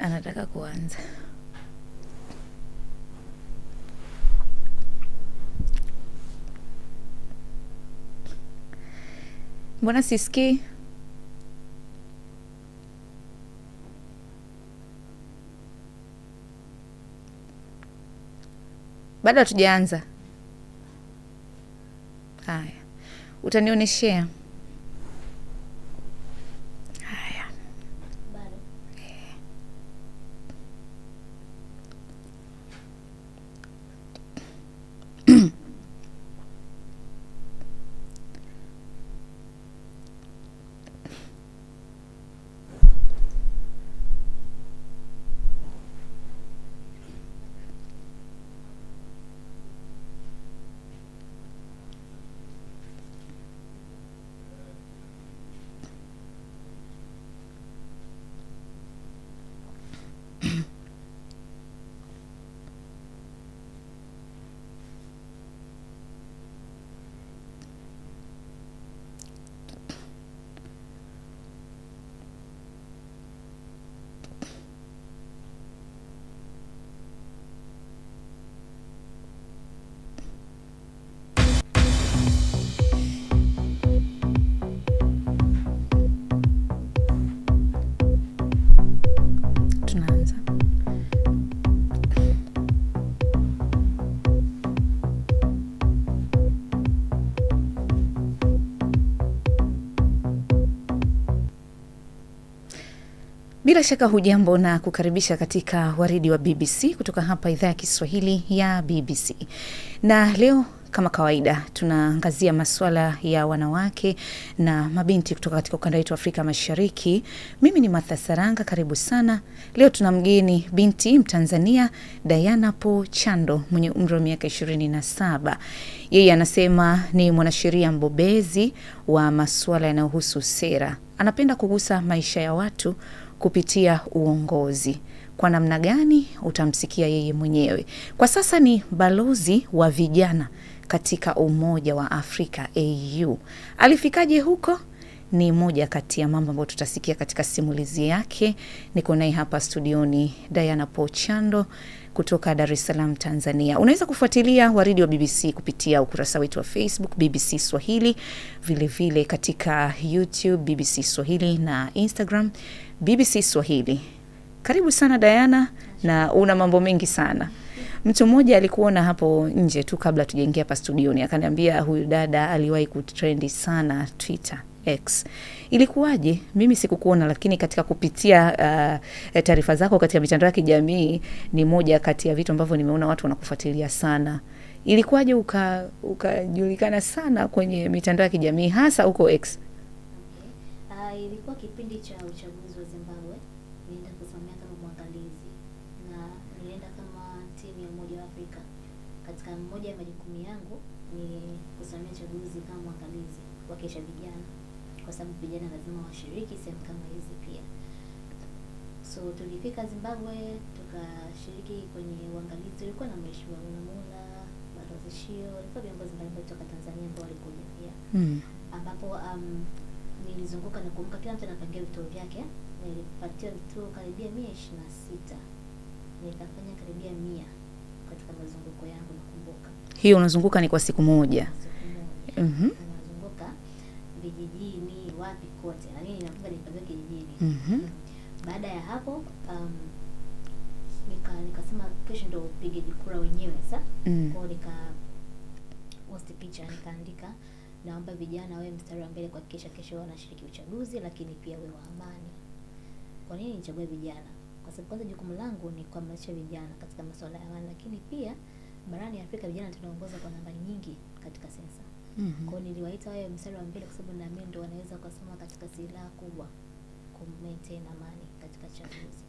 anataka kuanza. Mbona sisikii? Bado hatujaanza. Haya, utanionyeshea. Bila shaka hujambo na kukaribisha katika waridi wa BBC kutoka hapa idhaa ya Kiswahili ya BBC. Na leo kama kawaida tunaangazia masuala ya wanawake na mabinti kutoka katika ukanda wetu wa Afrika Mashariki. Mimi ni Martha Saranga, karibu sana. Leo tuna mgeni binti Mtanzania Diana Po Chando mwenye umri wa miaka ishirini na saba. Yeye anasema ni mwanasheria mbobezi wa masuala yanayohusu sera. Anapenda kugusa maisha ya watu kupitia uongozi. Kwa namna gani? Utamsikia yeye mwenyewe. Kwa sasa ni balozi wa vijana katika Umoja wa Afrika AU. Alifikaje huko? Ni moja kati ya mambo ambayo tutasikia katika simulizi yake. Niko naye hapa studioni Diana Pochando kutoka Dar es Salaam, Tanzania. Unaweza kufuatilia waridi wa BBC kupitia ukurasa wetu wa Facebook BBC Swahili, vilevile vile katika YouTube BBC Swahili na Instagram BBC Swahili. Karibu sana Diana, na una mambo mengi sana. Mtu mmoja alikuona hapo nje tu kabla tujaingia hapa studioni, akaniambia huyu dada aliwahi kutrendi sana Twitter X. Ilikuwaje? Mimi sikukuona, lakini katika kupitia uh, taarifa zako katika mitandao ya kijamii ni moja kati ya vitu ambavyo nimeona watu wanakufuatilia sana. Ilikuwaje ukajulikana uka sana kwenye mitandao ya kijamii hasa huko X? Uh, ilikuwa kipindi cha uchaguzi Katika moja ya majukumu yangu ni kusimamia chaguzi kama mwangalizi wakesha vijana, kwa sababu vijana lazima washiriki sehemu kama hizi pia. So tulifika Zimbabwe tukashiriki kwenye uangalizi, ulikuwa na mheshimiwa Unamula, Balozi Shio, walikuwa viongozi mbalimbali kutoka Tanzania ambao walikuja pia Mm. ambapo um, nilizunguka na kumka, kila mtu anapangia vituo vyake. Nilipatiwa vituo karibia mia ishirini na sita nikafanya karibia mia katika mazunguko yangu, nakumbuka Hiyo unazunguka ni kwa siku moja. Mm -hmm. Mhm. nazunguka vijijini, wapi kote, lakini nakumbuka nilipangiwa kijijini. Mhm. Baada ya hapo um, nika nikasema kesho ndo upigaji kura wenyewe sasa Mm. kwao nika post picha nikaandika, naomba vijana wawe mstari wa mbele kuhakikisha kesho wanashiriki uchaguzi, lakini pia wawe wa amani. Kwa nini nichague vijana? Kwa sababu kwanza jukumu langu ni kuhamasisha vijana katika masuala ya amani, lakini pia barani Afrika vijana tunaongoza kwa namba nyingi katika sensa. Mm -hmm. Kwa hiyo niliwaita wao mstari wa mbele, kwa sababu naamini ndo wanaweza kusema katika silaha kubwa ku maintain amani katika chaguzi,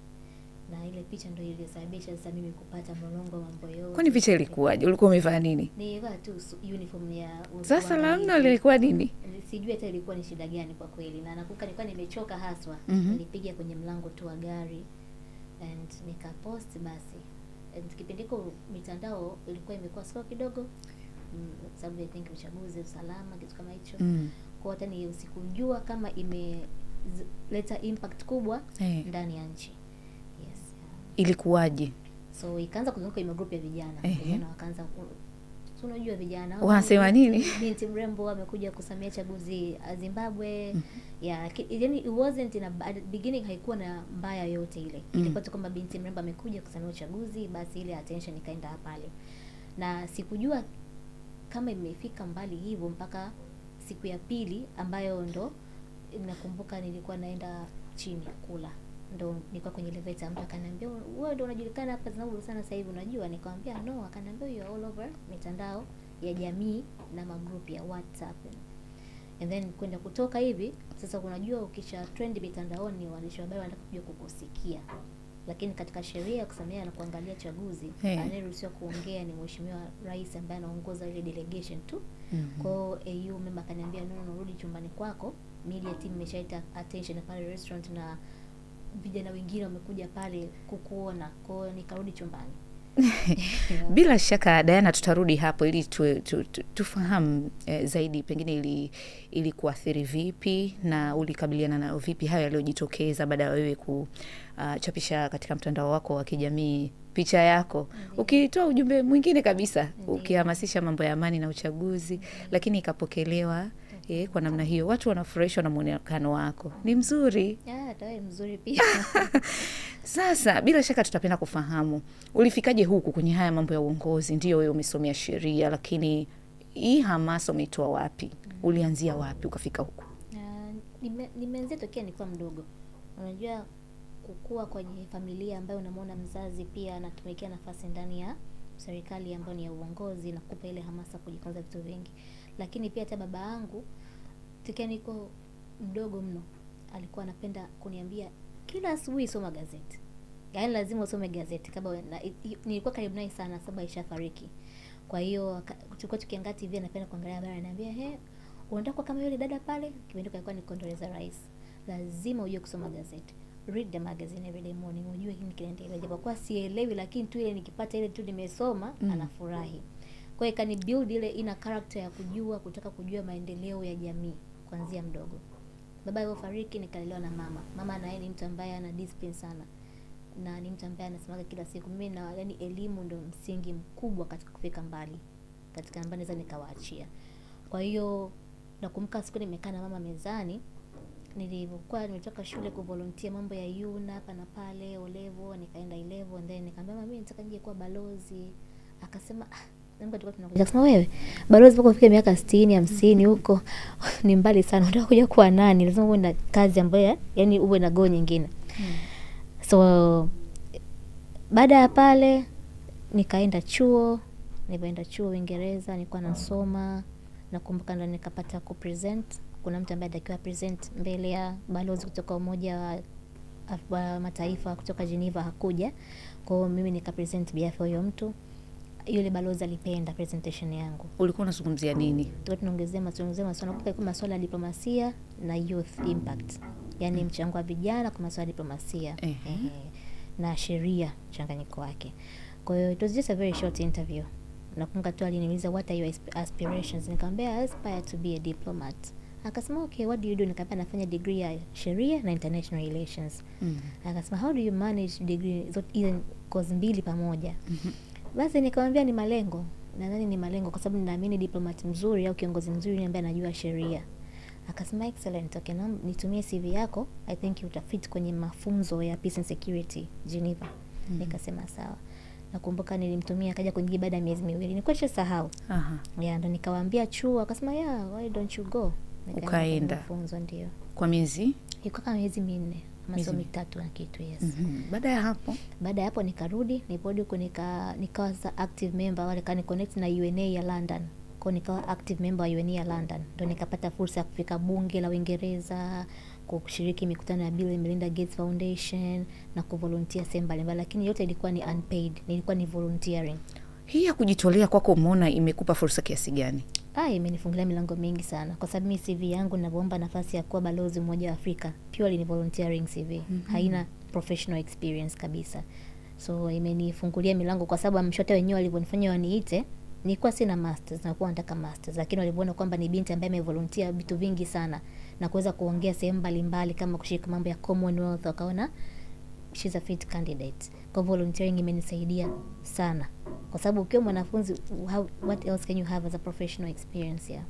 na ile picha ndio iliyosababisha sasa mimi kupata mlolongo wa mambo yote. Kwani picha ilikuwaje? Ulikuwa umevaa nini? Nilivaa tu uniform ya Sasa la ilikuwa lilikuwa nini? Sijui hata ilikuwa ni shida gani kwa kweli, na nakumbuka nilikuwa nimechoka haswa. Mm -hmm. Nilipiga kwenye mlango tu wa gari and nikapost basi. Kipindi hiko mitandao ilikuwa imekuwa slow kidogo mm, sababu I think uchaguzi, usalama, kitu kama hicho. Mm. Kwa hata ni usikujua kama imeleta impact kubwa hey. ndani ya nchi. Yes. ilikuwaje so ikaanza kuzunguka kwenye magrupu ya vijana Ehe. vijana wakaanza unajua vijana Wanasema nini? binti mrembo amekuja kusamia chaguzi zimbabwe. Yeah, ki- yani it wasn't in a bad, beginning haikuwa na mbaya yote ile. Mm. ilikuwa tu kwamba binti mrembo amekuja kusamia uchaguzi basi ile attention ikaenda pale. Na sikujua kama imefika mbali hivyo mpaka siku ya pili ambayo ndo nakumbuka nilikuwa naenda chini kula ndo nilikuwa kwenye elevator mtu akaniambia wewe ndo unajulikana hapa Zimbabwe sana sasa hivi unajua? Nikamwambia no. Akaniambia you all over mitandao ya jamii na magroup ya WhatsApp. And then kwenda kutoka hivi sasa unajua ukisha trend mitandaoni waandishi wa habari wanataka kuja kukusikia. Lakini katika sheria ya kusamia na kuangalia chaguzi Hey. anayeruhusiwa kuongea ni mheshimiwa rais ambaye anaongoza ile delegation tu. Mhm. kwao au memba akaniambia no, no, rudi chumbani kwako. Media team imeshaita attention pale restaurant na vijana wengine wamekuja pale kukuona. Kwao nikarudi chumbani. Bila shaka Diana, tutarudi hapo ili tu, tu, tu, tufahamu eh, zaidi. Pengine ili ili kuathiri vipi na ulikabiliana nayo vipi hayo yaliyojitokeza baada ya wewe kuchapisha uh, katika mtandao wako wa kijamii picha yako. Ukitoa ujumbe mwingine kabisa ukihamasisha mambo ya amani na uchaguzi, lakini ikapokelewa eh, kwa namna hiyo. Watu wanafurahishwa na mwonekano wako, ni mzuri. Ah, tawe mzuri pia Sasa bila shaka tutapenda kufahamu ulifikaje huku kwenye haya mambo ya uongozi. Ndio wewe umesomea sheria, lakini hii hamasa umeitoa wapi? Ulianzia wapi ukafika huku? Uh, nime- nimeanzia tokea nikiwa mdogo unajua kukua kwenye familia ambayo unamwona mzazi pia anatumikia nafasi ndani ya serikali ambayo ni ya uongozi na kupa ile hamasa kujifunza vitu vingi lakini pia hata baba yangu tokea niko mdogo mno alikuwa anapenda kuniambia kila asubuhi soma gazeti. Yaani lazima usome gazeti kabla na, nilikuwa karibu naye sana sababu ishafariki kwa hiyo tulikuwa tukiangaa tv anapenda kuangalia habari ananiambia he unataka kuwa kama yule dada pale? Kipindi kilikuwa ni Condoleezza Rice lazima ujue kusoma gazeti. Read the magazine every day morning ujue nini kinaendelea. Japokuwa sielewi lakini tu ile nikipata ile tu nimesoma Mm. anafurahi. Kwa hiyo ikani build ile ina character ya kujua kutaka kujua maendeleo ya jamii kuanzia mdogo baba alivyofariki nikalelewa na mama. Mama naye ni mtu ambaye ana discipline sana. Na ni mtu ambaye anasemaga kila siku mimi na yani elimu ndio msingi mkubwa katika kufika mbali katika ambayo naweza nikawaachia. Kwa hiyo nakumbuka siku nimekaa na mama mezani nilivyokuwa nimetoka shule kuvolunteer mambo ya yuna hapa na pale olevo nikaenda ilevo and then nikamwambia mama mimi nataka nije kuwa balozi. Akasema ah Mungu tulikuwa tunakuja akasema wewe. Balozi mpaka ufike miaka 60 50 huko. Ni mbali sana. Unataka kuja kuwa nani? Lazima uwe na kazi ambayo yani uwe na goo nyingine. So baada ya pale nikaenda chuo nivyoenda chuo uingereza nilikuwa nasoma nakumbuka ndo nikapata kupresent. Kuna mtu ambaye atakiwa present mbele ya balozi kutoka umoja wa, wa mataifa kutoka geneva hakuja. Kwa hiyo mimi nikapresent behalf ya huyo mtu yule balozi alipenda presentation yangu. Ulikuwa unazungumzia nini? tulikuwa tunaongezea mazungumzia masuala kwa masuala ya diplomasia na youth impact. Yaani mchango wa vijana kwa masuala ya diplomasia. Na sheria mchanganyiko wake. Kwa hiyo it was just a very short interview. Nakumbuka tu aliniuliza what are your aspirations? Nikamwambia I aspire to be a diplomat. Akasema okay what do you do? Nikamwambia nafanya degree ya sheria na international relations. Mm. akasema how do you manage degree zote hizo course mbili pamoja? Mhm. Basi nikamwambia ni malengo. Nadhani ni malengo kwa sababu ninaamini diplomat mzuri au kiongozi mzuri ni ambaye anajua sheria. Akasema excellent okay na nitumie cv yako. I think utafit kwenye mafunzo ya peace and security geneva. Mm -hmm. nikasema sawa. Nakumbuka nilimtumia akaja kunijibu baada ya miezi miwili. Nilikuwa sahau. Aha. ya ndo nikawaambia chuo. Akasema yeah why don't you go? Ukaenda. mafunzo ndio. Kwa miezi? Ilikuwa kama miezi minne Miezi mitatu na kitu yes. Mm -hmm. baada ya hapo? Baada ya hapo nikarudi niliporudi huko nika nikawa sasa active member wale kani connect na UNA ya London. Kwa nikawa active member wa UNA ya London. Ndo nikapata fursa ya kufika bunge la Uingereza kushiriki mikutano ya Bill Melinda Gates Foundation na kuvolunteer sehemu mbalimbali. Lakini yote ilikuwa ni unpaid nilikuwa ni volunteering hii ya kujitolea kwako umeona imekupa fursa kiasi gani? ah imenifungulia milango mingi sana. Kwa sababu mi CV yangu ninavyoomba nafasi ya kuwa balozi mmoja wa Afrika purely ni volunteering CV Mm -hmm. haina professional experience kabisa. So imenifungulia milango kwa sababu amshote wenyewe walivyonifanya waniite nilikuwa sina masters nakuwa nataka masters. Lakini walivyoona kwamba ni binti ambaye amevolunteer vitu vingi sana na kuweza kuongea sehemu mbalimbali kama kushiriki mambo ya commonwealth wakaona she's a fit candidate. Kwa volunteering imenisaidia sana kwa sababu ukiwa mwanafunzi how, what else can you have as a professional experience yeah.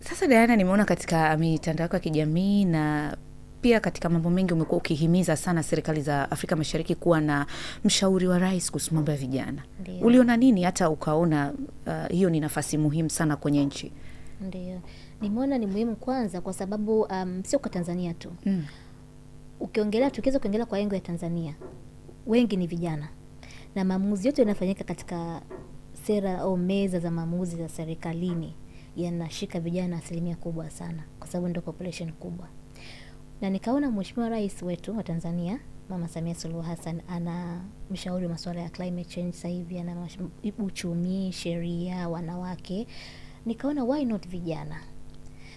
Sasa Diana, nimeona katika mitandao yako ya kijamii na pia katika mambo mengi umekuwa ukihimiza sana serikali za Afrika Mashariki kuwa na mshauri wa rais kuhusu mambo ya vijana. Ndiyo. Uliona nini hata ukaona uh, hiyo ni nafasi muhimu sana kwenye nchi? ndio nimeona ni muhimu kwanza kwa sababu um, sio kwa tanzania tu Mm. ukiongelea tukiweza kuongelea kwa engo ya tanzania wengi ni vijana na maamuzi yote yanayofanyika katika sera au meza za maamuzi za serikalini yanashika vijana asilimia kubwa sana kwa sababu ndio population kubwa. Na nikaona mheshimiwa rais wetu wa tanzania mama samia suluhu hassan ana mshauri masuala ya climate change sasa hivi ana uchumi sheria wanawake. Nikaona why not vijana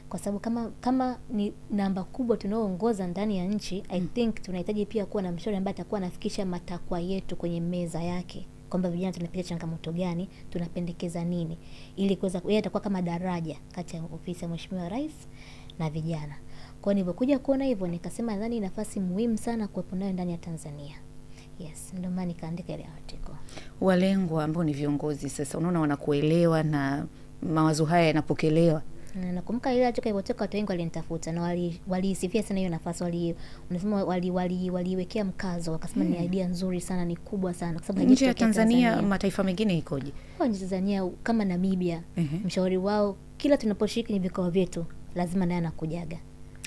kwa sababu kama kama ni namba kubwa tunaoongoza ndani ya nchi mm. i think tunahitaji pia kuwa na mshauri ambaye atakuwa anafikisha matakwa yetu kwenye meza yake. Kwamba vijana tunapitia changamoto gani tunapendekeza nini. Ili kuweza yeye atakuwa kama daraja kati ya ofisi ya mheshimiwa rais na vijana. Kwao nilivyokuja kuona hivyo nikasema nadhani nafasi muhimu sana kuwepo nayo ndani ya tanzania. Yes ndio maana nikaandika ile article. Walengwa ambao ni viongozi sasa, unaona wanakuelewa na mawazo haya yanapokelewa. Na nakumbuka ile article ilipotoka watu wengi walinitafuta na wali- sana hiyo nafasi wali unasema wali wali waliwekea mkazo wakasema mm. ni idea nzuri sana ni kubwa sana kwa sababu Nje ya Tanzania, Tanzania, mataifa mengine ikoje? Kwa nje Tanzania kama Namibia mm -hmm. mshauri wao kila tunaposhiriki ni vikao vyetu lazima naye anakujaga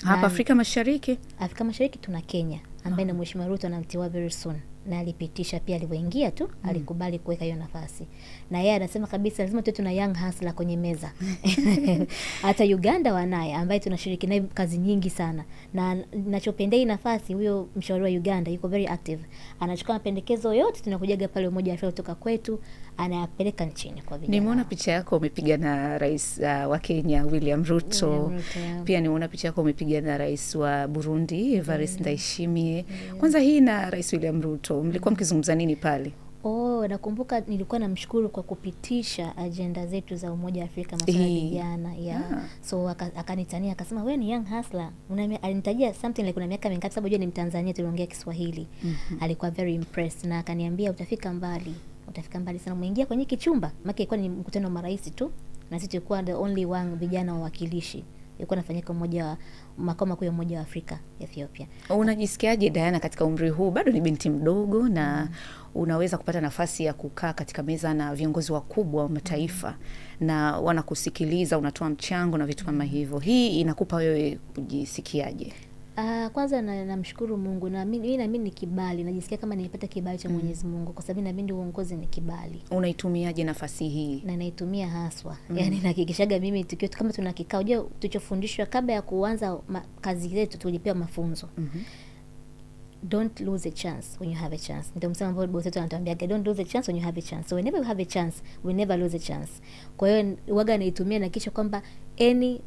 Hapa Afrika Mashariki Afrika Mashariki tuna Kenya ambaye na Mheshimiwa Ruto anamtiwa very soon na alipitisha pia alivyoingia tu mm. alikubali kuweka hiyo nafasi na yeye anasema kabisa lazima tuwe tuna young hustler kwenye meza hata Uganda wanaye ambaye tunashiriki naye kazi nyingi sana na nachopendea hii nafasi huyo mshauri wa Uganda yuko very active anachukua mapendekezo yote tunakujaga pale umoja wa Afrika kutoka kwetu anayapeleka nchini kwa vijana nimeona picha yako umepiga na rais uh, wa Kenya William Ruto. William Ruto, yeah. Pia nimeona picha yako umepiga na rais wa Burundi Evariste Ndayishimiye. Kwanza hii na rais William Ruto mlikuwa mkizungumza nini pale? Oh, nakumbuka nilikuwa namshukuru kwa kupitisha ajenda zetu za Umoja wa Afrika masuala ya vijana yeah. Ah. So akanitania aka- akasema wewe ni young hustler. Unamia, alinitajia something like una miaka mingapi sababu ni Mtanzania tuliongea Kiswahili. Mm -hmm. Alikuwa very impressed na akaniambia utafika mbali. Utafika mbali sana. Umeingia kwenye kichumba. Maana ilikuwa ni mkutano wa marais tu na sisi tulikuwa the only one vijana wawakilishi. Ilikuwa nafanyika umoja wa makao makuu ya Umoja wa Afrika Ethiopia. Unajisikiaje Diana, katika umri huu bado ni binti mdogo na unaweza kupata nafasi ya kukaa katika meza na viongozi wakubwa wa mataifa na wanakusikiliza, unatoa mchango na vitu kama hivyo. Hii inakupa wewe kujisikiaje? Uh, kwanza namshukuru na- Mungu na mimi na mimi ni kibali, najisikia kama nimepata kibali cha Mwenyezi Mungu kwa sababu naamini uongozi ni kibali Unaitumiaje nafasi hii? na naitumia haswa mm. Yani nahakikishaga mimi tukiwa kama tuna kikao, unajua tulichofundishwa kabla ya kuanza ma, kazi zetu tulipewa mafunzo Mm -hmm. don't lose a chance when you have a chance. Ndio msemo ambao bosi wetu anatuambia, don't lose a chance when you have a chance. So whenever you have a chance, we never lose a chance. Kwa hiyo waga naitumia na kisha kwamba any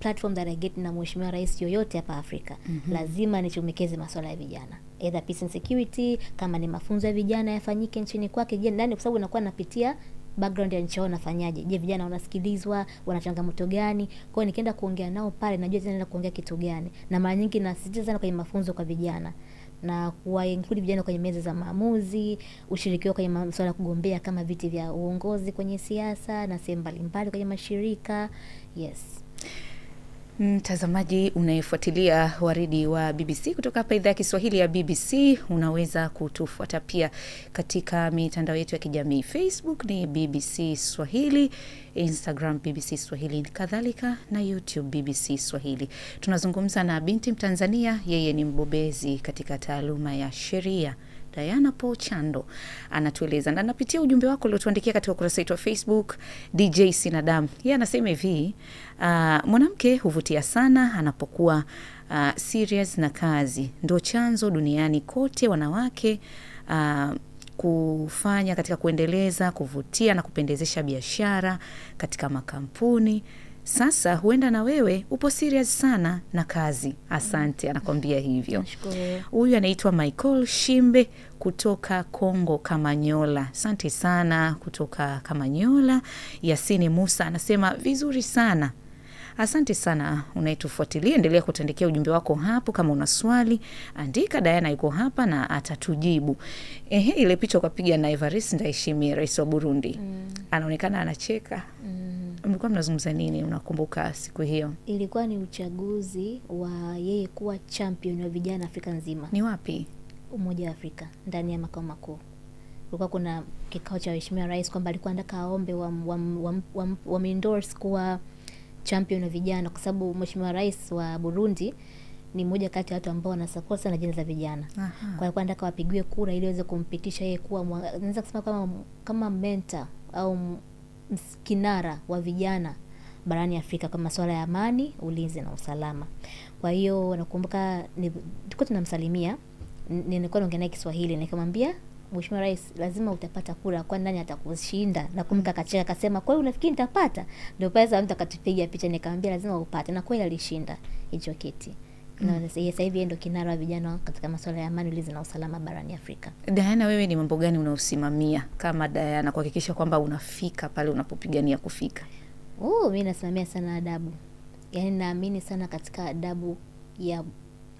platform that I get na mheshimiwa rais yoyote hapa Afrika mm-hmm. lazima nichumekeze masuala ya vijana either peace and security, kama ni mafunzo ya vijana yafanyike nchini kwake, je, ndani kwa sababu nakuwa napitia background ya nchi yao nafanyaje. Je, vijana wanasikilizwa, wana changamoto gani? Kwa hiyo nikienda kuongea nao pale, najua tena kuongea kitu gani, na mara nyingi nasisitiza sana kwenye mafunzo kwa vijana na kuwa include vijana kwenye meza za maamuzi, ushiriki wao kwenye masuala ya kugombea kama viti vya uongozi kwenye siasa na sehemu mbalimbali kwenye mashirika. Yes. Mtazamaji unayefuatilia waridi wa BBC kutoka hapa idhaa ya Kiswahili ya BBC, unaweza kutufuata pia katika mitandao yetu ya kijamii. Facebook ni BBC Swahili, Instagram BBC Swahili kadhalika na YouTube BBC Swahili. Tunazungumza na binti Mtanzania, yeye ni mbobezi katika taaluma ya sheria. Diana Paul Chando anatueleza na napitia ujumbe wako uliotuandikia katika ukurasa wetu wa Facebook. DJ Sinadam yeye anasema hivi uh, mwanamke huvutia sana anapokuwa uh, serious na kazi, ndo chanzo duniani kote wanawake uh, kufanya katika kuendeleza, kuvutia na kupendezesha biashara katika makampuni. Sasa huenda na wewe upo serious sana na kazi. Asante, anakwambia hivyo. Huyu anaitwa Michael Shimbe kutoka Kongo Kamanyola. Asante sana kutoka Kamanyola. Yasini Musa anasema vizuri sana. Asante sana unayetufuatilia, endelea kutandikia ujumbe wako hapo. Kama una swali andika, Diana yuko hapa na atatujibu. Ehe, ile picha ukapiga na Evariste Ndayishimiye, rais wa Burundi, mm. anaonekana anacheka. Mm. Mlikuwa mnazungumza nini? Unakumbuka siku hiyo Ilikuwa ni uchaguzi wa yeye kuwa champion wa vijana Afrika nzima, ni wapi? Umoja wa Afrika, ndani ya makao makuu. Kulikuwa kuna kikao cha waheshimiwa rais kwamba alikuwa anataka aombe wam- wam- wam- wam- wamendorse kuwa champion wa vijana, kwa sababu mheshimiwa rais wa Burundi ni mmoja kati ya watu ambao wanasupport sana ajenda za vijana. Aha. Kwa hiyo nataka wapigiwe kura ili waweze kumpitisha yeye kuwa naweza kusema kama kama mentor au kinara wa vijana barani Afrika kwa masuala ya amani, ulinzi na usalama. Kwa hiyo nakumbuka nilikuwa tulikuwa tunamsalimia, nilikuwa naongea naye Kiswahili nikamwambia Mheshimiwa Rais, lazima utapata kura, kwani nani atakushinda? Na kumka kacheka akasema, kwa hiyo unafikiri nitapata? Ndio pale sasa mtu akatupiga picha, nikamwambia lazima upate, na kweli alishinda hicho kiti. Na sasa hivi ndio kinara wa vijana katika masuala ya amani, ulinzi na usalama barani Afrika. Diana, wewe ni mambo gani unaosimamia kama Diana kuhakikisha kwamba unafika pale unapopigania kufika? Oh, mimi nasimamia sana adabu, yaani naamini sana katika adabu ya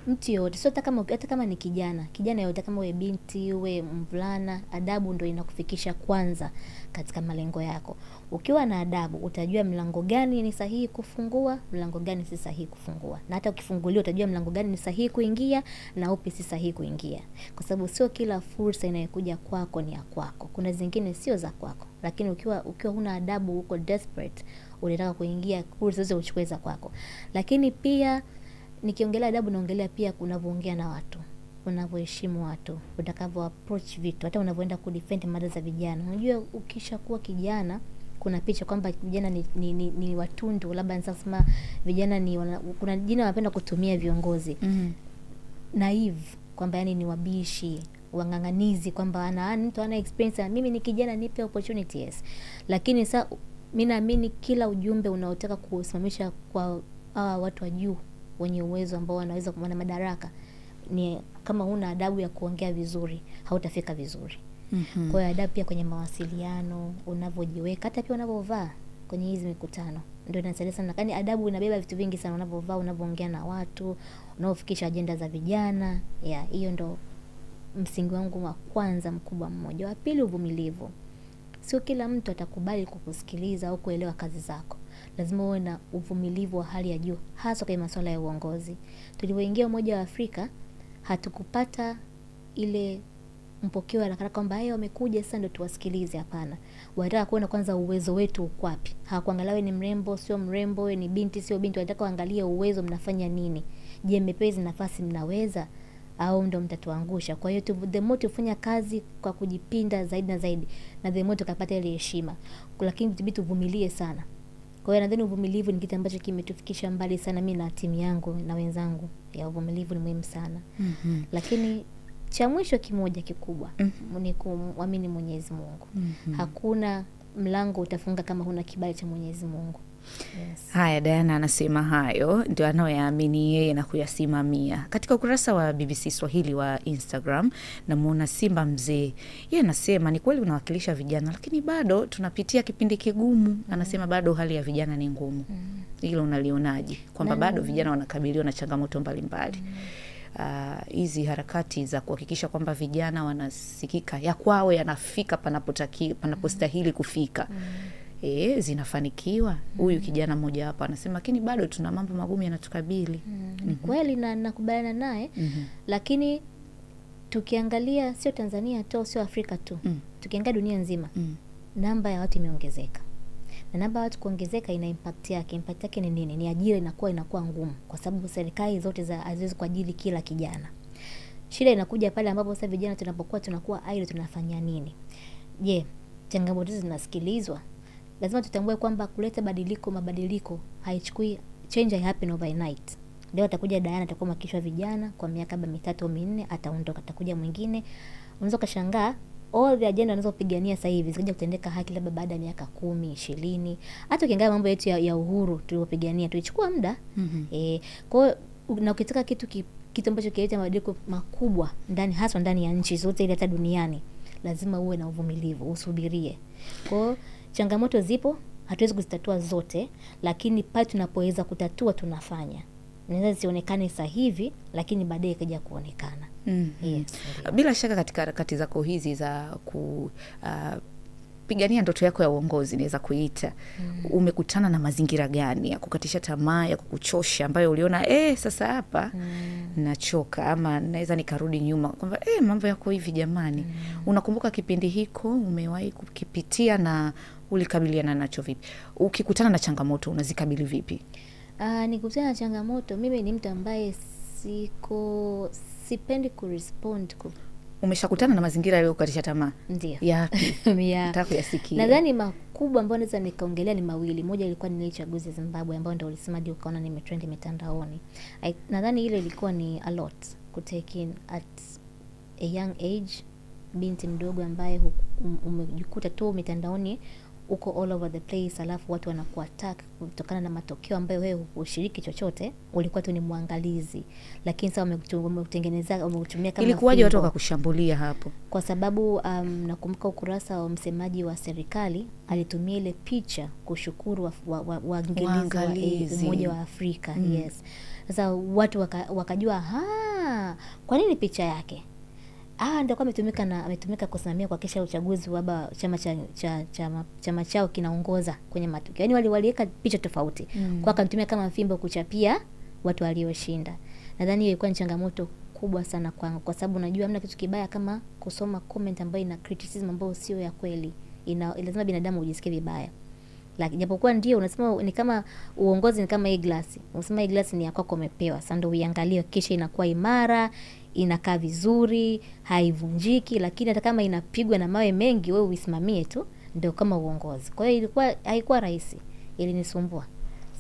mtu yoyote, sio hata kama hata kama ni kijana kijana yoyote, kama uwe binti uwe mvulana, adabu ndo inakufikisha kwanza katika malengo yako. Ukiwa na adabu, utajua mlango gani ni sahihi kufungua, mlango gani si sahihi kufungua, na hata ukifungulia utajua mlango gani ni sahihi kuingia na upi si sahihi kuingia, kwa sababu sio kila fursa inayokuja kwako ni ya kwako. Kuna zingine sio za kwako, lakini ukiwa ukiwa huna adabu, uko desperate, unataka kuingia fursa zote uchukue za kwako. Lakini pia nikiongelea adabu, naongelea pia unavyoongea na watu, unavyoheshimu watu, utakavyo approach vitu, hata unavyoenda kudefend mada za vijana. Unajua, ukisha kuwa kijana kuna picha kwamba vijana ni, ni, ni, ni watundu, labda nasema vijana ni wana, kuna jina wanapenda kutumia viongozi mm -hmm. naive kwamba yani ni wabishi wang'ang'anizi kwamba ana mtu ana experience mimi ni kijana nipe opportunity yes lakini sa mi naamini kila ujumbe unaotaka kusimamisha kwa hawa watu wa juu wenye uwezo ambao wanaweza kuwa na madaraka ni kama huna adabu ya kuongea vizuri hautafika vizuri. Mm -hmm. kwa hiyo adabu pia kwenye mawasiliano unavyojiweka hata pia unavyovaa kwenye hizi mikutano. Ndio inasaidia sana. Kani adabu inabeba vitu vingi sana unavyovaa unavyoongea na watu unaofikisha ajenda za vijana. Ya hiyo ndo msingi wangu wa kwanza mkubwa mmoja. Wa pili uvumilivu sio kila mtu atakubali kukusikiliza au kuelewa kazi zako lazima uwe na uvumilivu wa hali ya juu hasa kwenye masuala ya uongozi tulivyoingia umoja wa afrika hatukupata ile mpokeo haraka kwamba haya wamekuja sasa ndio tuwasikilize. Hapana, wanataka kuona kwanza uwezo wetu uko wapi. Hawakuangalia wewe ni mrembo sio mrembo, wewe ni binti sio binti, wanataka waangalie uwezo, mnafanya nini. Je, mmepewa hizi nafasi mnaweza au ndo mtatuangusha? Kwa hiyo the more tufanya kazi kwa kujipinda zaidi na zaidi, na the more tukapata ile heshima, lakini tubidi tuvumilie sana. Kwa hiyo nadhani uvumilivu ni kitu ambacho kimetufikisha mbali sana, mi na timu yangu na wenzangu. Ya uvumilivu ni muhimu sana mm -hmm. lakini cha mwisho kimoja kikubwa mm -hmm. ni kumwamini Mwenyezi Mungu. mm -hmm. Hakuna mlango utafunga kama huna kibali cha Mwenyezi Mungu. Yes. Haya, Diana anasema hayo ndio anayoyaamini yeye na kuyasimamia. Katika ukurasa wa BBC Swahili wa Instagram namwona Simba Mzee, yeye anasema ni kweli unawakilisha vijana, lakini bado tunapitia kipindi kigumu. Anasema bado hali ya vijana ni ngumu. Hilo unalionaje, kwamba bado vijana wanakabiliwa na changamoto mbalimbali mbali. hizi harakati za kuhakikisha kwamba vijana wanasikika ya kwao yanafika panapotaki panapostahili kufika e, zinafanikiwa. Huyu mm. kijana mmoja hapa anasema, lakini bado tuna mambo magumu yanatukabili. mm. ni kweli na nakubaliana naye, mm-hmm. lakini tukiangalia sio Tanzania tu, sio Afrika tu, Mm. tukiangalia dunia nzima, Mm. namba ya watu imeongezeka na namba ya watu kuongezeka ina impact yake. Impact yake ni nini? Ni ajira inakuwa inakuwa ngumu, kwa sababu serikali zote za haziwezi kuajiri kila kijana. Shida inakuja pale ambapo sasa vijana tunapokuwa tunakuwa aile tunafanya nini? Je, changamoto hizi zinasikilizwa? Lazima tutambue kwamba kuleta badiliko, mabadiliko haichukui change, hai happen overnight. Leo atakuja Diana, atakuwa mwakilishi wa vijana kwa miaka labda mitatu au minne, ataondoka, atakuja mwingine. Unaweza ukashangaa all the agenda anazopigania sasa hivi zikaja kutendeka haki labda baada ya miaka kumi ishirini. Hata ukiangalia mambo yetu ya, ya uhuru tuliopigania tulichukua muda mm -hmm. E, kwa hiyo na ukitaka kitu ki, kitu ambacho kileta mabadiliko makubwa ndani haswa ndani ya nchi zote ile hata duniani lazima uwe na uvumilivu, usubirie. Kwa hiyo changamoto zipo, hatuwezi kuzitatua zote lakini pale tunapoweza kutatua tunafanya naweza zisionekane sasa hivi lakini baadaye ikaja kuonekana mm -hmm. yes, bila shaka katika harakati zako hizi za ku uh, pigania ndoto yako ya uongozi naweza kuita mm. umekutana na mazingira gani ya kukatisha tamaa ya kukuchosha ambayo uliona eh, sasa hapa mm. nachoka ama naweza nikarudi nyuma kwamba eh, mambo yako hivi jamani mm. unakumbuka kipindi hiko umewahi kukipitia na ulikabiliana nacho vipi? Ukikutana na changamoto unazikabili vipi? Uh, nikutana na changamoto mimi ni mtu ambaye siko sipendi kurespond ku, umeshakutana na mazingira yaliyokatisha tamaa? Ndio. Yapi nataka kuyasikia nadhani makubwa ambayo naweza nikaongelea ni mawili. Moja ilikuwa ni ile chaguzi ya zimbabwe ambayo ndo ulisema di ukaona nimetrendi mitandaoni. Nadhani ile ilikuwa ni a lot kutake in at a young age binti mdogo ambaye um- umejikuta tu mitandaoni uko all over the place alafu watu wanakuattack kutokana na matokeo ambayo wewe ushiriki chochote ulikuwa tu ni mwangalizi. Lakini sasa wamekutengeneza wamekutumia kama ilikuwaje watu wakakushambulia hapo? Kwa sababu um, nakumbuka ukurasa wa msemaji wa serikali alitumia ile picha kushukuru waangalizi wa, wa, wa, wa, eh, umoja wa afrika mm. yes. Sasa watu waka, wakajua "Ha, kwa nini picha yake ah, ndio kwa ametumika na ametumika kusimamia kuhakikisha uchaguzi waba chama cha, cha, chama, chama chao kinaongoza kwenye matukio. Yaani wali, waliweka picha tofauti. Mm. kwa akamtumia kama fimbo kuchapia watu walioshinda. Nadhani hiyo ilikuwa ni changamoto kubwa sana kwangu kwa sababu najua hamna kitu kibaya kama kusoma comment ambayo ina criticism ambayo sio ya kweli. Ina lazima binadamu ujisikie vibaya. Lakini japokuwa ndio unasema ni kama uongozi ni kama hii glasi. Unasema hii glasi ni ya kwako umepewa. Sasa ndio uiangalie kisha inakuwa imara inakaa vizuri haivunjiki lakini hata kama inapigwa na mawe mengi wewe uisimamie tu ndio kama uongozi kwa hiyo ilikuwa haikuwa rahisi ilinisumbua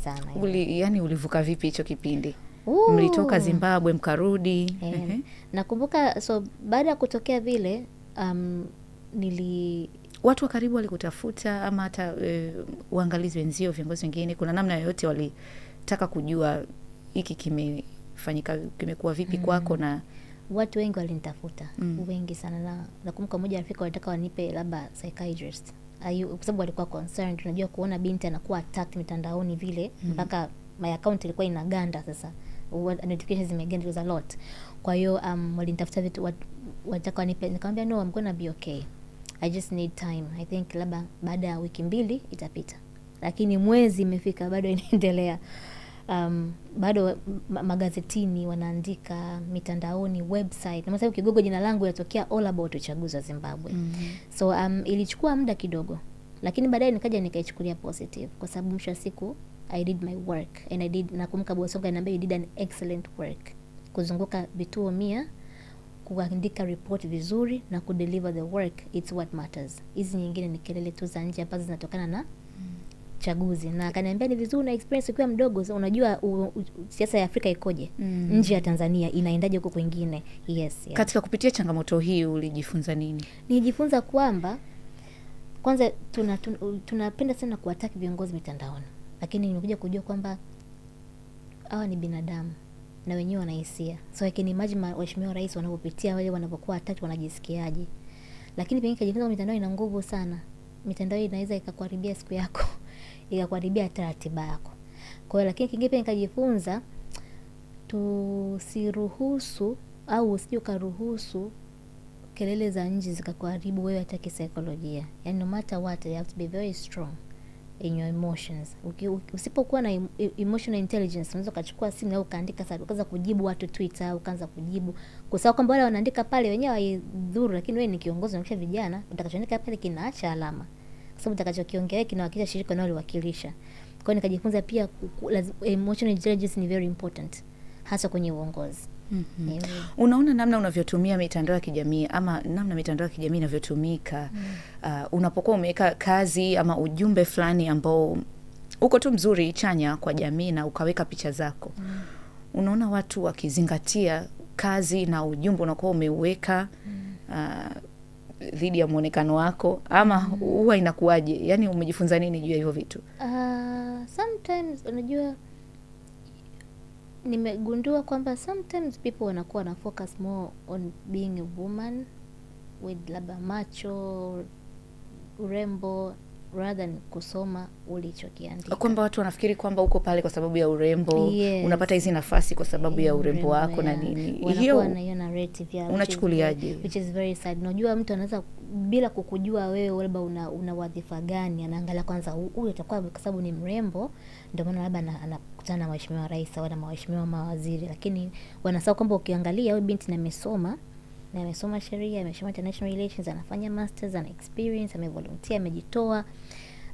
sana. Uli, yani ulivuka vipi hicho kipindi Ooh. mlitoka zimbabwe mkarudi Ehe. nakumbuka so baada ya kutokea vile um, nili watu wa karibu walikutafuta ama hata e, uangalizi wenzio viongozi wengine kuna namna yoyote walitaka kujua hiki kimefanyika kimekuwa vipi mm. kwako na watu wengi walinitafuta. Mm. wengi sana na nakumbuka moja rafiki walitaka wanipe labda psychiatrist. Kwa sababu walikuwa concerned. Unajua kuona binti anakuwa attacked mitandaoni vile mpaka my account ilikuwa inaganda sasa. Notifications zimeganda was a lot. Kwa hiyo um, walinitafuta vitu wat- wataka wanipe. Nikamwambia no I'm gonna be okay. I just need time. I think labda baada ya wiki mbili itapita. Lakini mwezi imefika bado inaendelea um, bado magazetini wanaandika mitandaoni website. Na sababu kigogo jina langu inatokea all about uchaguzi wa zimbabwe. Mm -hmm. so um, ilichukua muda kidogo lakini baadaye nikaja nikaichukulia positive kwa sababu mwisho wa siku i did my work and i did nakumbuka bosonga inaambia you did an excellent work. Kuzunguka vituo mia kuandika report vizuri na kudeliver the work its what matters. Hizi nyingine ni kelele tu za nje ambazo zinatokana na chaguzi na akaniambia ni vizuri na experience ukiwa mdogo so unajua siasa ya afrika ikoje? Mm. nje ya tanzania inaendaje huko kwingine? Yes, yes. katika kupitia changamoto hii ulijifunza nini? Nijifunza kwamba kwanza tunapenda tuna, tunapenda sana kuwataki viongozi mitandaoni. Lakini nimekuja kujua kwamba hawa ni binadamu. Na wenyewe wanahisia so I can imagine waheshimiwa rais wanapopitia wale wanapokuwa watatu wanajisikiaje lakini pengine kajifunza mitandao ina nguvu sana. Mitandao inaweza ikakuharibia siku yako ikakuharibia hata ratiba yako. Kwa hiyo lakini kingine nikajifunza tusiruhusu au usije ukaruhusu kelele za nje zikakuharibu wewe hata kisaikolojia. Yani no matter what you have to be very strong in your emotions. Usipokuwa na em, emotional intelligence unaweza ukachukua simu au ukaandika sababu, ukaanza kujibu watu twitter au ukaanza kujibu. Kwa sababu kwamba wale wanaandika pale wenyewe haidhuru lakini wewe ni kiongozi unakisha vijana utakachoandika pale kinaacha alama kwa sababu utakachokiongelea kinawakilisha shirika unaloliwakilisha kwa hiyo nikajifunza pia emotional intelligence ni very important hasa kwenye uongozi mm-hmm. Yeah. unaona namna unavyotumia mitandao ya kijamii ama namna mitandao ya kijamii inavyotumika mm. uh, unapokuwa umeweka kazi ama ujumbe fulani ambao uko tu mzuri chanya kwa jamii na ukaweka picha zako mm. unaona watu wakizingatia kazi na ujumbe unakuwa umeuweka mm. uh, dhidi ya mwonekano wako ama huwa inakuwaje? Yani umejifunza nini juu ya hivyo vitu? Uh, sometimes unajua nimegundua kwamba sometimes people wanakuwa na focus more on being a woman with labda macho urembo rather ni kusoma ulichokiandika. Kwamba watu wanafikiri kwamba uko pale kwa sababu ya urembo Yes. unapata hizi nafasi kwa sababu yeah, ya urembo wako na nini. Hiyo unachukuliaje? which is very sad. Unajua mtu anaweza bila kukujua wewe labda una, una wadhifa gani anaangalia kwanza hu- huyu atakuwa kwa sababu ni mrembo ndio maana labda anakutana na mheshimiwa rais au na mheshimiwa mawaziri. Lakini wanasahau kwamba ukiangalia huyu binti namesoma na amesoma sheria amesoma international relations anafanya masters ana experience amevolunteer amejitoa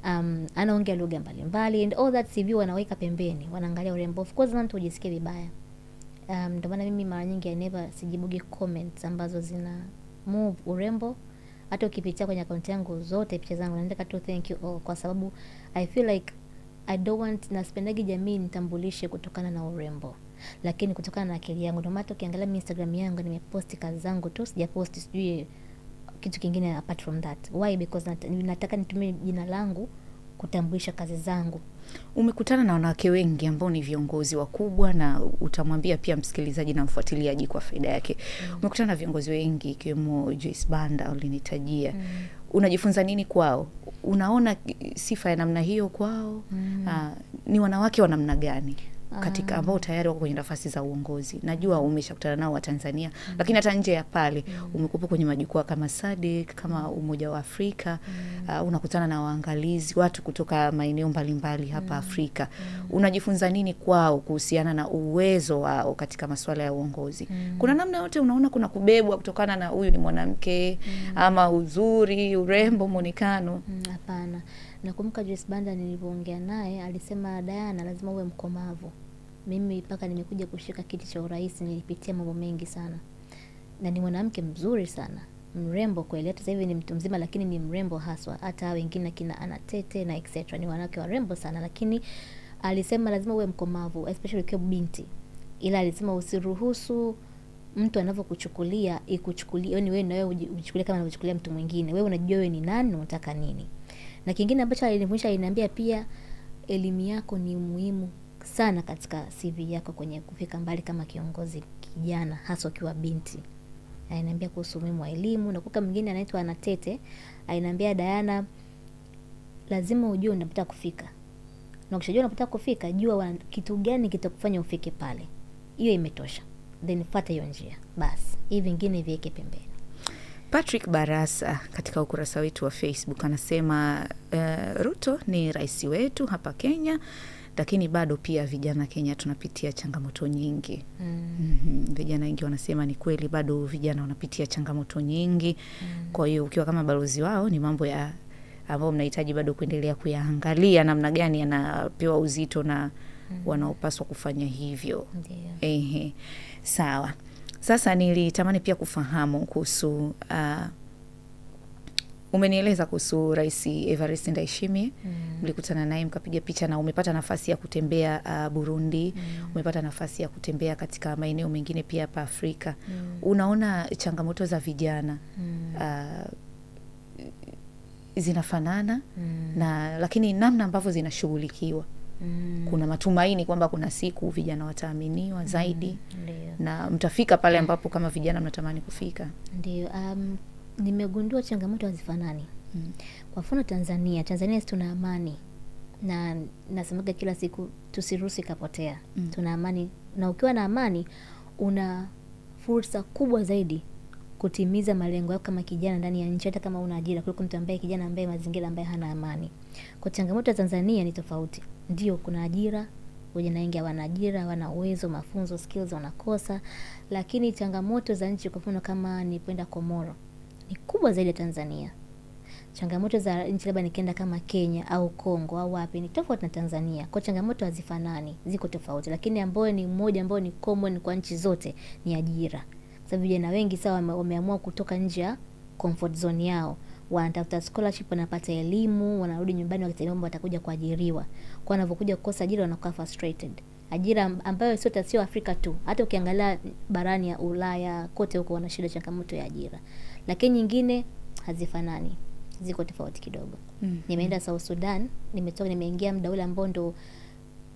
um, anaongea lugha mbalimbali and all that CV wanaweka pembeni wanaangalia urembo. Of course mtu ujisikie vibaya. Um, ndio maana mimi mara nyingi I never sijibugi comments ambazo zina move urembo. Hata ukipitia kwenye akaunti yangu zote picha zangu naandika tu thank you all kwa sababu i feel like i don't want naspendagi jamii nitambulishe kutokana na urembo lakini kutokana na akili yangu ndio maana ukiangalia instagram yangu nimeposti kazi zangu tu sijaposti sijui kitu kingine apart from that. Why? Because nat nataka nitumie jina langu kutambulisha kazi zangu. Umekutana na wanawake wengi ambao ni viongozi wakubwa na utamwambia pia msikilizaji na mfuatiliaji kwa faida yake. Mm. umekutana na viongozi wengi ikiwemo Joyce Banda ulinitajia. Mm. unajifunza nini kwao? Unaona sifa ya namna hiyo kwao? Mm. Aa, ni wanawake wa namna gani katika ambao tayari wako kwenye nafasi za uongozi najua umeshakutana nao wa tanzania mm. lakini hata nje ya pale mm. umekupa kwenye majukwaa kama sadik kama umoja wa afrika mm. uh, unakutana na waangalizi watu kutoka maeneo mbalimbali hapa mm. afrika mm. unajifunza nini kwao kuhusiana na uwezo wao katika masuala ya uongozi mm. kuna namna yote unaona kuna kubebwa kutokana na huyu ni mwanamke mm. ama uzuri urembo mwonekano Mm, hapana nakumbuka Joyce Banda nilivyoongea naye alisema Diana lazima uwe mkomavu. Mimi mpaka nimekuja kushika kiti cha urais nilipitia mambo mengi sana. Na ni mwanamke mzuri sana. Mrembo kweli. Hata sasa hivi ni mtu mzima lakini ni mrembo haswa. Hata wengine kina anatete na etc ni wanawake warembo sana lakini alisema lazima uwe mkomavu especially ukiwa binti. Ila alisema usiruhusu mtu anavyokuchukulia ikuchukulia yani wewe na wewe ujichukulie kama anavyochukulia mtu mwingine. Wewe unajua wewe ni nani na unataka nini na kingine ambacho alinifundisha aliniambia pia elimu yako ni muhimu sana katika CV yako kwenye kufika mbali kama kiongozi kijana hasa ukiwa binti. Ainaambia kuhusu umuhimu wa elimu na kuka mwingine anaitwa Anatete ainaambia Diana lazima ujue unapata kufika. Na ukishajua unapata kufika jua kitu gani kitakufanya ufike pale. Hiyo imetosha. Then fata hiyo njia. Basi hii vingine viweke pembeni Patrick Barasa katika ukurasa wetu wa Facebook anasema uh, Ruto ni rais wetu hapa Kenya, lakini bado pia vijana Kenya tunapitia changamoto nyingi. mm. Mm-hmm. Vijana wengi wanasema ni kweli, bado vijana wanapitia changamoto nyingi. Mm. Kwa hiyo ukiwa kama balozi wao, ni mambo ya ambayo mnahitaji bado kuendelea kuyaangalia namna gani yanapewa uzito na mm. wanaopaswa kufanya hivyo. yeah. Ehe, sawa. Sasa nilitamani pia kufahamu kuhusu uh, umenieleza kuhusu Rais Evariste Ndayishimiye Mm. mlikutana naye mkapiga picha na umepata nafasi ya kutembea uh, Burundi Mm. umepata nafasi ya kutembea katika maeneo mengine pia hapa Afrika Mm. unaona changamoto za vijana Mm. uh, zinafanana Mm. na lakini namna ambavyo zinashughulikiwa Mm. kuna matumaini kwamba kuna siku vijana wataaminiwa zaidi mm, na mtafika pale ambapo kama vijana mnatamani kufika. Ndio um, nimegundua changamoto hazifanani. Mm. kwa mfano tanzania tanzania tuna amani na nasemaga kila siku tusiruhusu ikapotea. Mm. tuna amani na ukiwa na amani una fursa kubwa zaidi kutimiza malengo yako kama kijana ndani ya nchi hata kama una ajira kuliko mtu ambaye kijana ambaye mazingira ambaye hana amani. Kwa changamoto ya tanzania ni tofauti ndio kuna ajira vijana wengi hawana ajira hawana uwezo mafunzo skills wanakosa. Lakini changamoto za nchi kwa mfano kama nipenda komoro ni kubwa zaidi ya tanzania. Changamoto za nchi labda nikienda kama kenya au Kongo au wapi ni tofauti na tanzania. Kwa changamoto hazifanani ziko tofauti. Lakini ambayo ni moja ambayo ni common kwa nchi zote ni ajira. Sababu vijana wengi sawa wameamua kutoka nje ya comfort zone yao wanatafuta scholarship wanapata elimu wanarudi nyumbani wakitegemea kwamba watakuja kuajiriwa. Kwa wanavyokuja kukosa ajira wanakuwa frustrated. Ajira ambayo sio sio afrika tu. Hata ukiangalia barani ya ulaya kote huko wana shida changamoto ya ajira. Lakini nyingine hazifanani. Ziko tofauti kidogo. Mm-hmm. nimeenda south sudan nimetoka nimeingia mda ule ambao ndo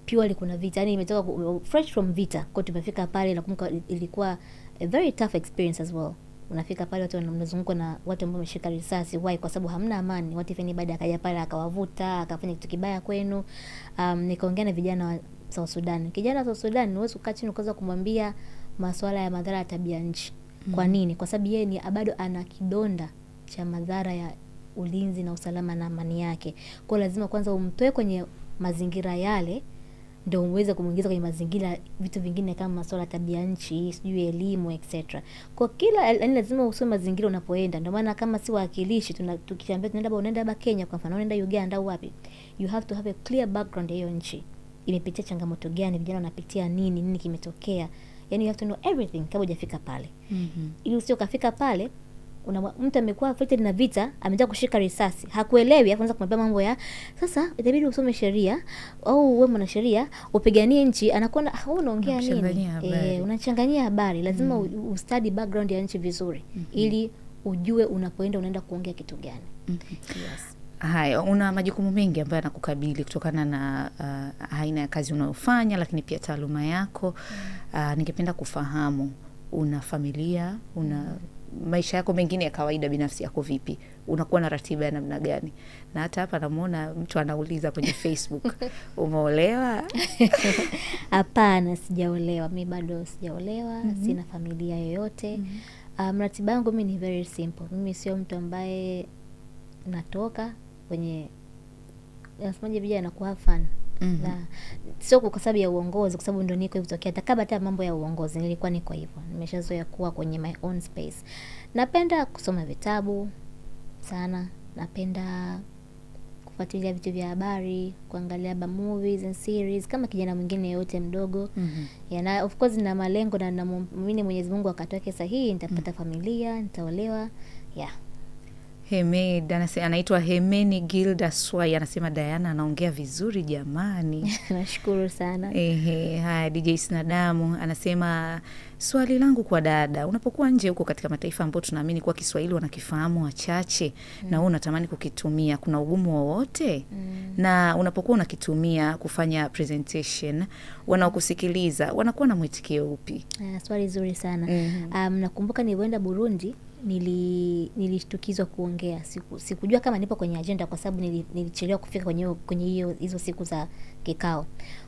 purely kuna vita. Yani nimetoka fresh from vita. Kwa tumefika pale nakumbuka il- ilikuwa a very tough experience as well unafika pale watu wanazungukwa na watu ambao wameshika risasi wai, kwa sababu hamna amani. What if anybody akaja pale akawavuta akafanya kitu kibaya kwenu? Um, nikaongea na vijana wa South Sudan. Kijana wa South Sudan huwezi kukaa chini ukaweza kumwambia masuala ya madhara ya tabia nchi. Kwa nini? Kwa sababu yeye ni bado ana kidonda cha madhara ya ulinzi na usalama na amani yake. Kwa lazima kwanza umtoe kwenye mazingira yale ndo uweze kumwingiza kwenye mazingira vitu vingine kama masuala ya tabia nchi sijui elimu etc kwa kila yani lazima usome mazingira unapoenda. Ndio maana kama si wawakilishi tuna- tukiambia tunaenda ba unaenda labda kenya kwa mfano unaenda uganda au wapi? You have to have a clear background ya hiyo nchi. Imepitia changamoto gani vijana wanapitia nini nini kimetokea? Yani you have to know everything kabla hujafika pale. Mhm. ili usio kafika pale una mtu amekuwa affected na vita ameanza kushika risasi hakuelewi afu anza kumwambia mambo ya sasa itabidi usome sheria au uwe mwanasheria upiganie nchi anakuwa na- "Ah, unaongea nini E, unachanganyia habari lazima mm. ustadi background ya nchi vizuri mm -hmm. ili ujue unapoenda unaenda kuongea kitu gani mm -hmm. yes. Haya, una majukumu mengi ambayo yanakukabili kutokana na uh, aina ya kazi unayofanya, lakini pia taaluma yako. Mm. Uh, ningependa kufahamu una familia, una maisha yako mengine ya kawaida binafsi yako vipi? Unakuwa na ratiba ya namna gani? Na hata hapa namwona mtu anauliza kwenye Facebook, umeolewa? hapana sijaolewa mi bado sijaolewa mm -hmm. sina familia yoyote mm -hmm. um, ratiba yangu mi ni very simple mimi sio mtu ambaye natoka kwenye nasemaje vijana anakuwa kuhave Mhm. na sio kwa sababu ya uongozi kwa sababu ndio niko hivyo tokea hata kabla hata mambo ya uongozi nilikuwa niko hivyo nimeshazoea kuwa kwenye my own space napenda kusoma vitabu sana napenda kufuatilia vitu vya habari kuangalia ba movies and series kama kijana mwingine yeyote mdogo Mm yeah, na of course na malengo na namwamini mwenyezi mungu akatoke sahihi nitapata mm -hmm. familia nitaolewa yeah Hemed anaitwa Hemeni Gilda Swai anasema Diana anaongea vizuri jamani. nashukuru sana Ehe, haya DJ Sinadamu anasema swali langu kwa dada, unapokuwa nje huko katika mataifa ambayo tunaamini kuwa Kiswahili wanakifahamu wachache mm. na wewe unatamani kukitumia, kuna ugumu wowote? Mm. Na unapokuwa unakitumia kufanya presentation, wanaokusikiliza wanakuwa na mwitikio upi? Uh, swali zuri sana mm -hmm. um, nakumbuka nilivyoenda burundi nili nilishtukizwa kuongea. Siku, sikujua kama nipo kwenye ajenda kwa sababu nili, nilichelewa kufika kwenye kwenye hiyo hizo siku za kikao.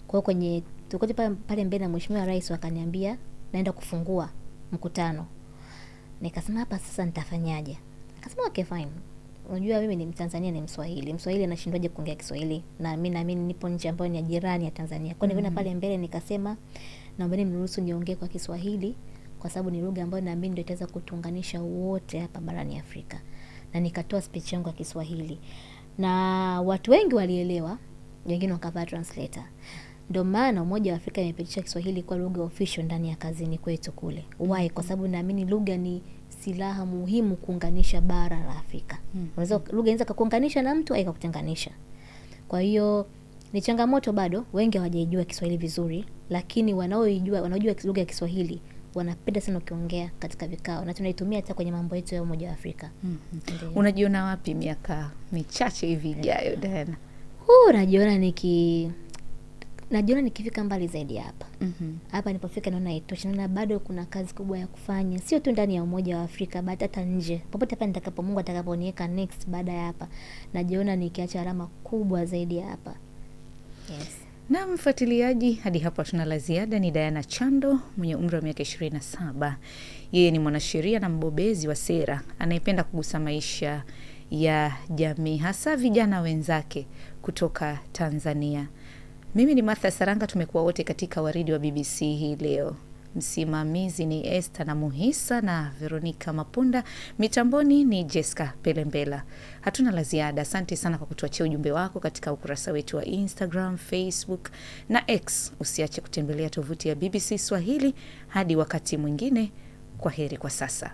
Kwa hiyo kwenye tukote pale, pale mbele na mheshimiwa rais wakaniambia naenda kufungua mkutano. Nikasema hapa sasa nitafanyaje? Akasema okay fine. Unajua mimi ni mtanzania ni mswahili. Mswahili anashindwaje kuongea kiswahili? Na mimi naamini nipo nchi ambayo ni jirani ya tanzania. Kwa hiyo mm -hmm. pale mbele nikasema naombeni mniruhusu niongee kwa kiswahili kwa sababu ni lugha ambayo naamini ndio itaweza kutuunganisha wote hapa barani afrika. Na nikatoa speech yangu ya kiswahili. Na watu wengi walielewa wengine wakavaa translator. Ndio maana umoja wa afrika imepitisha kiswahili kwa lugha official ndani ya kazini kwetu kule. Wai, kwa sababu naamini lugha ni silaha muhimu kuunganisha bara la afrika. Unaweza lugha inaweza kukuunganisha na mtu au ikakutenganisha. Kwa hiyo ni changamoto bado wengi hawajaijua kiswahili vizuri lakini wanaoijua wanaojua lugha ya kiswahili wanapenda sana ukiongea katika vikao na tunaitumia hata kwenye mambo yetu ya umoja wa afrika mm -hmm. Unajiona wapi miaka michache hivi ijayo, Diana? huu najiona niki najiona nikifika mbali zaidi hapa hapa Mhm. hapa nilipofika naona itoshi naona bado kuna kazi kubwa ya kufanya sio tu ndani ya umoja wa afrika but hata nje popote hapa nitakapo mungu atakaponiweka next baada ya hapa najiona nikiacha alama kubwa zaidi ya hapa yes. Na mfuatiliaji, hadi hapo tuna la ziada. Ni Diana Chando mwenye umri wa miaka ishirini na saba. Yeye ni mwanasheria na mbobezi wa sera anayependa kugusa maisha ya jamii, hasa vijana wenzake kutoka Tanzania. Mimi ni Martha Saranga, tumekuwa wote katika waridi wa BBC hii leo. Msimamizi ni Esther na Muhisa na Veronica Mapunda. Mitamboni ni Jessica Pelembela. Hatuna la ziada. Asante sana kwa kutuachia ujumbe wako katika ukurasa wetu wa Instagram, Facebook na X. Usiache kutembelea tovuti ya BBC Swahili. Hadi wakati mwingine, kwa heri kwa sasa.